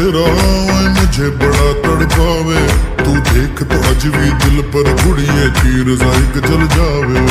तेरा ओए मुझे बड़ा तड़पावे तू देख तो अज भी दिल पर गुड़िए तीर जाइक चल जावे